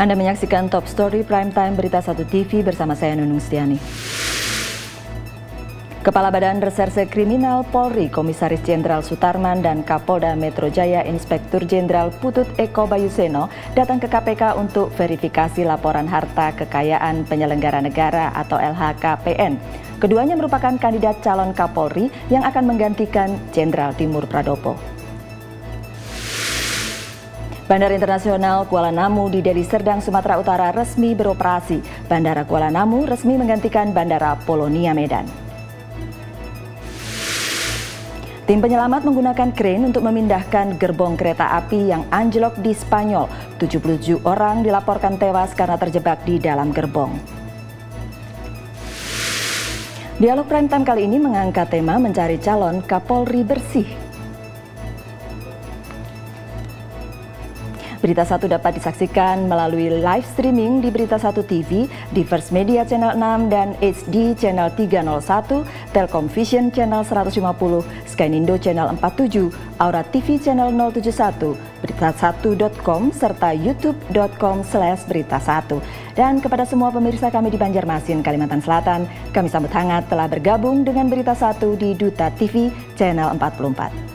Anda menyaksikan Top Story Prime Time Berita 1 TV bersama saya Nunung Stiani. Kepala Badan Reserse Kriminal Polri, Komisaris Jenderal Sutarman dan Kapolda Metro Jaya Inspektur Jenderal Putut Eko Bayuseno datang ke KPK untuk verifikasi laporan harta kekayaan penyelenggara negara atau LHKPN. Keduanya merupakan kandidat calon Kapolri yang akan menggantikan Jenderal Timur Pradopo. Bandara Internasional Kuala Namu di Deli Serdang, Sumatera Utara resmi beroperasi. Bandara Kuala Namu resmi menggantikan Bandara Polonia Medan. Tim penyelamat menggunakan krain untuk memindahkan gerbong kereta api yang anjlok di Spanyol. 77 orang dilaporkan tewas karena terjebak di dalam gerbong. Dialog Prime Time kali ini mengangkat tema mencari calon Kapolri bersih. Berita Satu dapat disaksikan melalui live streaming di Berita Satu TV, di First Media Channel 6 dan HD Channel 301, Telkom Vision Channel 150, Skynindo Channel 47, Aura TV Channel 071, berita1.com serta youtube.com slash berita 1. Dan kepada semua pemirsa kami di Banjarmasin, Kalimantan Selatan, kami sambut hangat telah bergabung dengan Berita Satu di Duta TV Channel 44.